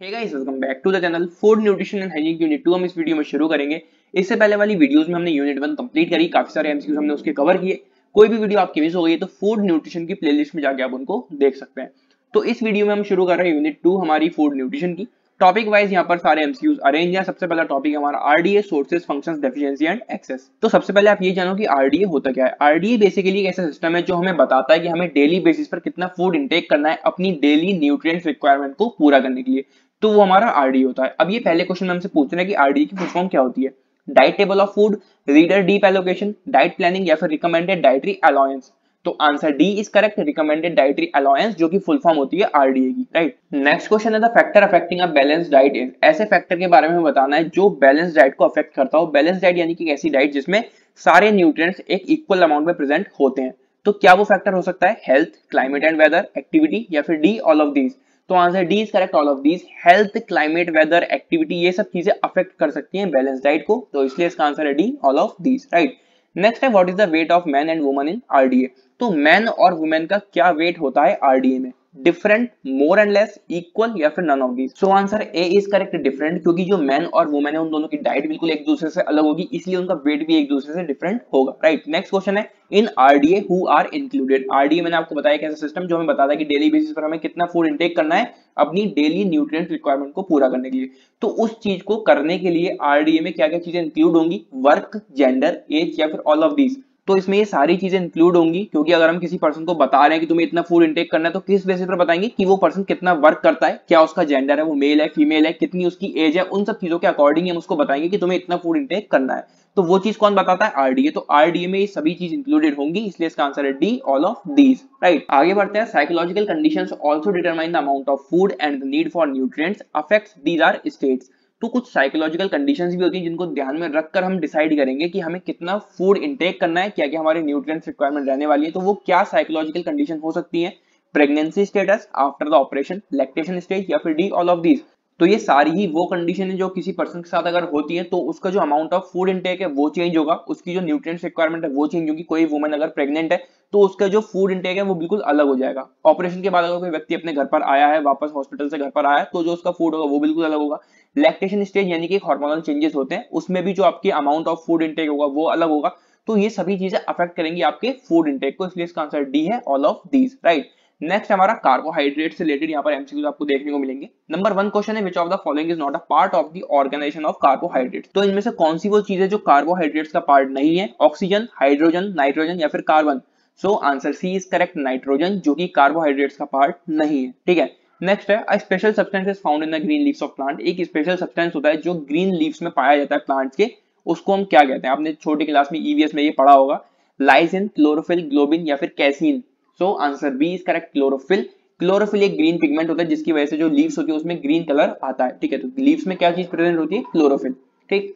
Back to the channel food nutrition and hygiene unit 2 हम इस video में शुरू करेंगे। इससे पहले वाली वीडियोस में हमने यूनिट 1 कंप्लीट करी। काफ़ी सारे एमसीक्यूज हमने उसके कवर किए। कोई भी वीडियो आपकी मिस हो गई है तो फ़ूड न्यूट्रिशन की प्लेलिस्ट में जाके आप उनको देख सकते हैं। तो इस वीडियो में हम शुरू कर रहे हैं यूनिट 2 हमारी फ़ूड न्यूट्रिशन की। टॉपिक वाइज यहाँ पर सारे एमसीक्यूज अरेंज है। सबसे पहला टॉपिक हमारा RDA sources functions deficiency and excess तो सबसे पहले आप ये जानो कि आरडीए होता क्या है। आरडीए बेसिकली एक ऐसा सिस्टम है जो हमें बताता है कि हमें डेली बेसिस पर कितना फ़ूड इंटेक करना है अपनी डेली न्यूट्रिएंट्स रिक्वायरमेंट को पूरा करने के लिए। तो वो हमारा आरडी होता है। अब ये पहले क्वेश्चन में हमसे पूछ रहे हैं कि आरडी की फुल फॉर्म क्या होती है? Diet table of food reader deep allocation diet planning या फिर रिकमेंडेड डाइटरी अलाउंस तो answer D is correct recommended dietary allowance जो कि फुल फॉर्म होती है आरडीए की राइट नेक्स्ट क्वेश्चन है the factor affecting a balance diet is ऐसे फैक्टर के बारे में बताना है, जो बैलेंस डाइट को अफेक्ट करता हो। बैलेंस डाइट यानी कि ऐसी डाइट जिसमें सारे न्यूट्रिएंट्स एक इक्वल अमाउंट में प्रेजेंट होते हैं। तो क्या वो फैक्टर हो सकता है? Health climate and weather activity या फिर डी ऑल ऑफ़ दीज तो answer D is correct all of these health climate weather activity ये सब चीज़ें अफेक्ट कर सकती हैं बैलेंस डाइट को तो इसलिए इसका आंसर है D all of these right next है what is the weight of man and woman in RDA तो मैन और वुमेन का क्या वेट होता है आरडीए में? Different more and less equal या फिर none of these so answer A is correct different क्योंकि जो मैन और वुमेन है, उन दोनों की डाइट बिल्कुल एक दूसरे से अलग होगी, इसलिए उनका वेट भी एक दूसरे से डिफरेंट होगा. राइट नेक्स्ट क्वेश्चन है in RDA who are included RDA मैंने आपको बताया कैसा सिस्टम जो हमें बताता है कि डेली बेसिस पर हमें कितना फ़ूड इंटेक करना है, अपनी डेली न्यूट्रिएंट रिक्वायरमेंट को पूरा करने के लिए. तो उस चीज़ को करने के लिए आरडीए में क्या क्या चीज़ें इंक्लूड होंगी? वर्क जेंडर एज या फिर ऑल ऑफ़ दीज तो इसमें ये सारी चीज़ें इंक्लूड होंगी, क्योंकि अगर हम किसी पर्सन को बता रहे हैं कि तुम्हें इतना फ़ूड इंटेक करना है तो किस बेसिस पर बताएँगे कि वो पर्सन कितना वर्क करता है, क्या उसका जेंडर है, वो मेल है फीमेल है, कितनी उसकी एज है, उन सब चीज़ों के अकॉर्डिंग हम उसको बताएँगे कि तुम्हें इतना फ़ूड इंटेक करना है। तो वो चीज़ कौन बताता है? आरडीए तो आरडीए में ये सभी चीज़ इंक्लूडेड होंगी, इसलिए इसका आंसर है D all of these right आगे बढ़ते हैं psychological conditions also determine the amount of food and the need for nutrients affects these are states तो कुछ साइकोलॉजिकल कंडीशंस भी होती हैं जिनको ध्यान में रखकर हम डिसाइड करेंगे कि हमें कितना फ़ूड इंटेक करना है क्या क्या हमारे न्यूट्रिएंट्स रिक्वायरमेंट रहने वाली है तो वो क्या साइकोलॉजिकल कंडीशन हो सकती है? Pregnancy status after the operation lactation stage या फिर डी ऑल ऑफ़ दीज तो ये सारी ही वो कंडीशन है जो किसी पर्सन के साथ अगर होती है तो उसका जो अमाउंट ऑफ़ फ़ूड इंटेक है, वो चेंज होगा। उसकी जो न्यूट्रिएंट्स रिक्वायरमेंट है, वो चेंज होगी। कोई वुमन अगर प्रेग्नेंट है तो उसका जो फ़ूड इंटेक है, वो बिल्कुल अलग हो जाएगा। ऑपरेशन के बाद अगर कोई व्यक्ति अपने घर पर आया है, वापस हॉस्पिटल से घर पर आया है तो जो उसका फ़ूड होगा, वो बिल्कुल अलग होगा। लैक्टेशन स्टेज यानी कि हार्मोनल चेंजेस होते हैं, उसमें भी जो आपकी अमाउंट ऑफ़ फ़ूड इंटेक होगा, वो अलग होगा। तो ये सभी चीज़ें अफेक्ट करेंगी आपके फ़ूड इंटेक को। इसलिए इसका आंसर डी है all of these right next हमारा कार्बोहाइड्रेट से रिलेटेड यहाँ पर एमसीक्यूज आपको देखने को मिलेंगे। नंबर वन क्वेश्चन है which of the following is not a part of the organization of carbohydrate तो इनमें से कौन सी वो चीज़ है जो कार्बोहाइड्रेट्स का पार्ट नहीं है? ऑक्सीजन हाइड्रोजन नाइट्रोजन या फिर carbon so answer C is correct nitrogen जो कि कार्बोहाइड्रेट्स का पार्ट नहीं है। ठीक है? नेक्स्ट है special substance is found in the green leaves of plant एक स्पेशल सब्सटेंस होता है जो ग्रीन लीव्स में पाया जाता है प्लांट्स के। उसको हम क्या कहते हैं? आपने छोटी क्लास में ईवीएस में ये पढ़ा होगा। लाइसिन क्लोरोफिल ग्लोबिन या फिर casein so answer B is correct chlorophyll chlorophyll एक ग्रीन पिगमेंट होता है, जिसकी वजह से जो लीव्स होती है, उसमें ग्रीन कलर आता है। ठीक है तो लीव्स में क्या चीज़ प्रेजेंट होती है? क्लोरोफिल ठीक?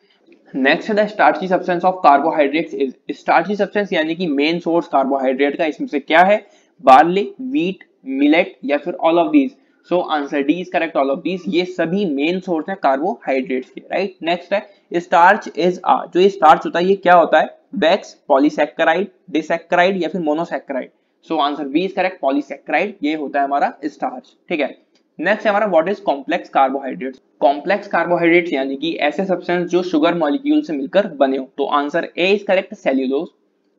नेक्स्ट है starchy substance of carbohydrates is starchy substance यानी कि मेन सोर्स कार्बोहाइड्रेट का, इसमें से क्या है? बार्ली व्हीट मिलेट या फिर all of these so answer D is correct all of these ये सभी मेन सोर्स है कार्बोहाइड्रेट्स के राइट नेक्स्ट है स्टार्च इज़ आ जो ये स्टार्च होता है, ये क्या होता है? बैक्स पॉलीसेक्राइड डिसेक्राइड या फिर monosaccharide so answer B is correct polysaccharide ये होता है हमारा स्टार्च ठीक है? नेक्स्ट हमारा what is complex carbohydrates complex carbohydrates यानी कि ऐसे सब्सटेंस जो शुगर मॉलिक्यूल से मिलकर बने हो। तो answer A is correct cellulose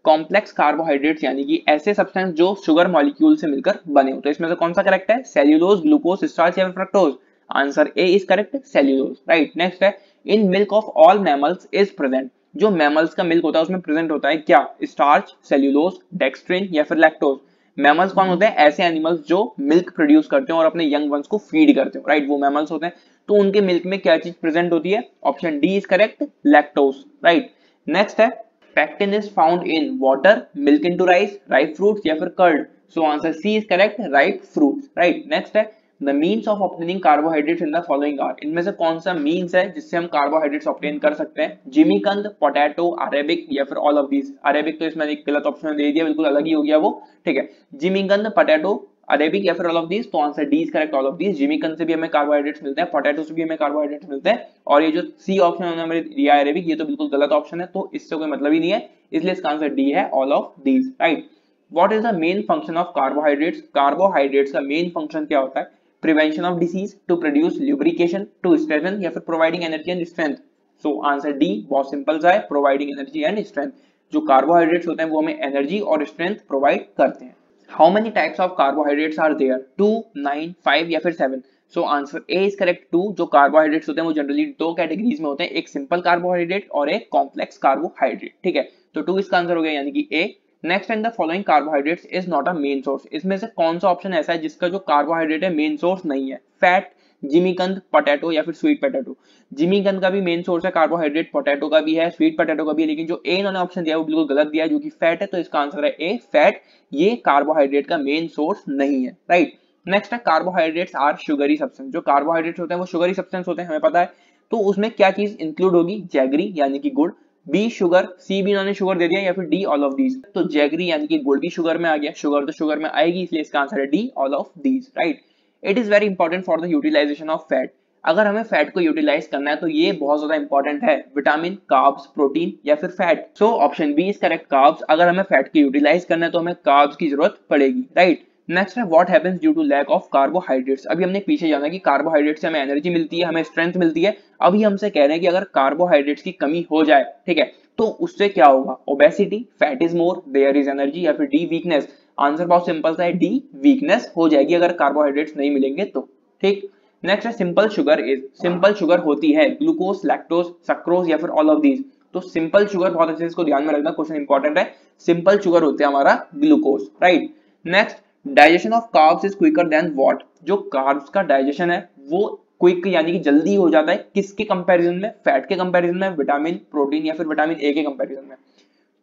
complex carbohydrates यानी कि ऐसे सब्सटेंस जो शुगर मॉलिक्यूल से मिलकर बने हो। तो इसमें से कौन सा करेक्ट है? सेल्यूलोज ग्लूकोज स्टार्च या fructose answer A is correct cellulose right next है in milk of all mammals is present जो मैमल्स का मिल्क होता है, उसमें प्रेजेंट होता है क्या? स्टार्च सेल्यूलोज डेक्सट्रिन या फिर लैक्टोज मैमल्स कौन होते हैं? ऐसे एनिमल्स जो मिल्क प्रोड्यूस करते हैं और अपने यंग वंस को फ़ीड करते हैं राइट वो मैमल्स होते हैं। तो उनके मिल्क में क्या चीज़ प्रेजेंट होती है? Option D is correct lactose right next है, pectin is found in water, milk into rice, ripe fruits या फिर curd. So answer c is correct, ripe fruits, right? Next है the means of obtaining carbohydrates in the following are, इनमें से कौन सा means है जिससे हम कार्बोहाइड्रेट्स ऑप्टेन कर सकते हैं? जिमीकंद पोटैटो अरेबिक या फिर ऑल ऑफ़ दीज अरेबिक तो इसमें गलत ऑप्शन दे दिया, बिल्कुल अलग ही हो गया वो, ठीक है? जिमीकंद पोटैटो अरेबिक या फिर ऑल ऑफ़ दीज तो answer D is correct all of these जिमिकन से भी हमें कार्बोहाइड्रेट्स मिलते हैं पोटैटो से भी हमें कार्बोहाइड्रेट्स मिलते हैं, और ये जो सी ऑप्शन है हमें अरेबिक ये तो बिल्कुल गलत ऑप्शन है तो इससे कोई मतलब ही नहीं है, इसलिए इसका आंसर डी है all of these right what is the main function of carbohydrates carbohydrates का मेन फ़ंक्शन क्या होता है? Prevention of disease to produce lubrication to strengthen या फिर providing energy and strength so answer D बहुत simple सा है प्रोवाइडिंग एनर्जी एंड स्ट्रेंथ जो कार्बोहाइड्रेट्स होते हैं, वो हमें एनर्जी और स्ट्रेंथ प्रोवाइड करते हैं. How many types of carbohydrates are there two nine five या फिर seven so answer A is correct two जो कार्बोहाइड्रेट्स होते हैं, वो जनरली दो कैटेगरीज में होते हैं. एक सिंपल कार्बोहाइड्रेट और एक कॉम्प्लेक्स कार्बोहाइड्रेट ठीक है? तो टू इसका आंसर हो गया, यानी कि A next and the following carbohydrates is not a main source इसमें से कौन सा ऑप्शन ऐसा है जिसका जो कार्बोहाइड्रेट है मेन सोर्स नहीं है? फैट जिमीकंद पोटैटो या फिर स्वीट पोटैटो जिमीकंद का भी मेन सोर्स है कार्बोहाइड्रेट पोटैटो का भी है स्वीट पोटैटो का भी है, लेकिन जो ए इन्होंने ऑप्शन दिया वो बिल्कुल गलत दिया है, जो कि फैट है तो इसका आंसर है ए फैट ये कार्बोहाइड्रेट का मेन सोर्स नहीं है राइट नेक्स्ट है कार्बोहाइड्रेट्स आर शुगरी सब्सटेंस जो कार्बोहाइड्रेट्स होते हैं, वो शुगरी सब्सटेंस होते हैं, हमें पता है। तो उसमें क्या चीज़ इंक्लूड होगी? जैगरी यानी कि गुड़। बी शुगर सी भी इन्होंने शुगर दे दिया या फिर डी ऑल ऑफ़ दीज तो जैगरी यानी कि गुड़ भी शुगर में आ गया। शुगर तो शुगर में आएगी, इसलिए इसका आंसर है D all of these right it is very important for the utilisation of fat अगर हमें फैट को यूटिलाइज करना है तो ये बहुत ज़्यादा इंपॉर्टेंट है। विटामिन कार्ब्स प्रोटीन या फिर fat so option B is correct carbs अगर हमें फैट को यूटिलाइज करना है तो हमें कार्ब्स की ज़रूरत पड़ेगी राइट right? नेक्स्ट है what happens due to lack of carbohydrates अभी हमने पीछे जाना कि कार्बोहाइड्रेट से हमें एनर्जी मिलती है, हमें स्ट्रेंथ मिलती है। अभी हमसे कह रहे हैं कि अगर कार्बोहाइड्रेट्स की कमी हो जाए, ठीक है तो उससे क्या होगा? Obesity fat is more there is energy या फिर डी वीकनेस आंसर बहुत सिंपल सा है डी वीकनेस हो जाएगी अगर कार्बोहाइड्रेट्स नहीं मिलेंगे तो ठीक? नेक्स्ट है simple sugar is simple sugar होती है ग्लूकोज लैक्टोज सक्रोज या फिर ऑल ऑफ़ दीज तो सिंपल शुगर बहुत अच्छे से इसको ध्यान में रखना क्वेश्चन इंपॉर्टेंट है। सिंपल शुगर होते हैं हमारा glucose right next digestion of carbs is quicker than what जो कार्ब्स का डाइजेशन है, वो क्विक यानी कि जल्दी हो जाता है, किसके कंपैरिजन में? फैट के कंपैरिजन में विटामिन प्रोटीन या फिर विटामिन ए के कंपैरिजन में।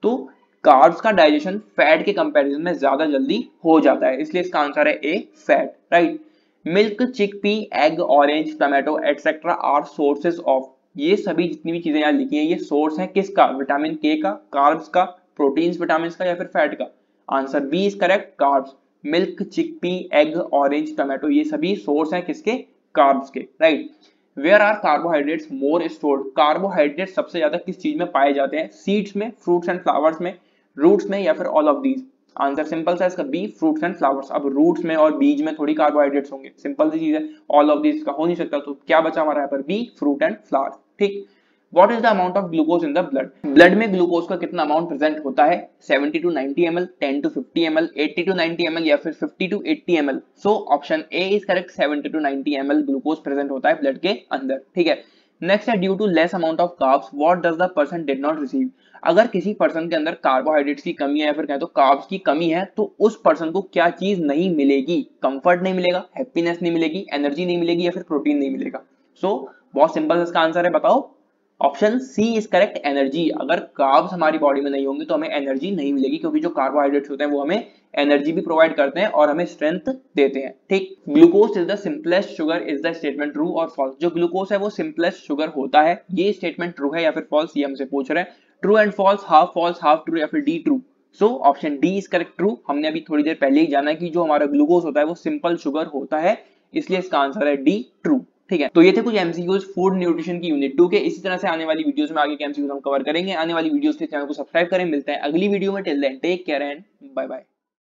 तो कार्ब्स का डाइजेशन फैट के कंपैरिजन में ज़्यादा जल्दी हो जाता है, इसलिए इसका आंसर है A fat right milk chickpea egg orange tomato etcetera are sources of ये सभी जितनी भी चीज़ें यहाँ लिखी है, ये सोर्स है किसका? विटामिन के का कार्ब्स का प्रोटीन्स विटामिन का या फिर फैट का? Answer B is correct carbs milk, chickpea, egg, orange, tomato, ये सभी सोर्स हैं किसके? कार्ब्स के right where are carbohydrates more stored carbohydrate सबसे ज़्यादा किस चीज़ में पाए जाते हैं? सीड्स में फ्रूट्स एंड फ्लावर्स में रूट्स में या फिर all of these answer simple सा इसका बी फ्रूट्स एंड फ्लावर्स अब रूट्स में और बीज में थोड़ी कार्बोहाइड्रेट्स होंगे। सिंपल सी चीज़ है। ऑल ऑफ़ दीज का हो नहीं सकता तो क्या बचा हमारा यहाँ पर? बी फ्रूट एंड फ्लावर्स ठीक? What is the amount of glucose in the blood blood में ग्लूकोज का कितना अमाउंट प्रेजेंट होता है? 70 two 90 ml 10 two 50 ml 80 two 90 ml या फिर 50 two 80 ml? So option A is correct 70 two 90 ml glucose present होता है ब्लड के अंदर ठीक है? नेक्स्ट है due to less amount of carbs what does the person did not receive अगर किसी पर्सन के अंदर कार्बोहाइड्रेट्स की कमी है या फिर कहें तो कार्ब्स की कमी है तो उस पर्सन को क्या चीज़ नहीं मिलेगी? कंफर्ट नहीं मिलेगा हैप्पीनेस नहीं मिलेगी एनर्जी नहीं मिलेगी या फिर प्रोटीन नहीं मिलेगा। सो so, बहुत सिंपल इसका आंसर है बताओ। Option C is correct energy. अगर कार्ब्स हमारी बॉडी में नहीं होंगे तो हमें एनर्जी नहीं मिलेगी, क्योंकि जो कार्बोहाइड्रेट्स होते हैं वो हमें एनर्जी भी प्रोवाइड करते हैं और हमें स्ट्रेंथ देते हैं। ठीक? Glucose is the simplest sugar is the statement true और फॉल्स जो ग्लूकोज है वो सिंपलेस्ट शुगर होता है। ये स्टेटमेंट ट्रू है या फिर फॉल्स ये हमसे पूछ रहे हैं। True and false half false half true या फिर D true so option D is correct true हमने अभी थोड़ी देर पहले ही जाना है कि जो हमारा ग्लूकोज होता है वो सिंपल शुगर होता है, इसलिए इसका आंसर है डी ट्रू ठीक है? तो ये थे कुछ एमसीक्यूज फ़ूड न्यूट्रिशन की यूनिट टू के। इसी तरह से आने वाली वीडियोस में आगे के एमसीक्यूज हम कवर करेंगे। आने वाली वीडियोस के चैनल को सब्सक्राइब करें। मिलते हैं अगली वीडियो में। Till then take care and bye bye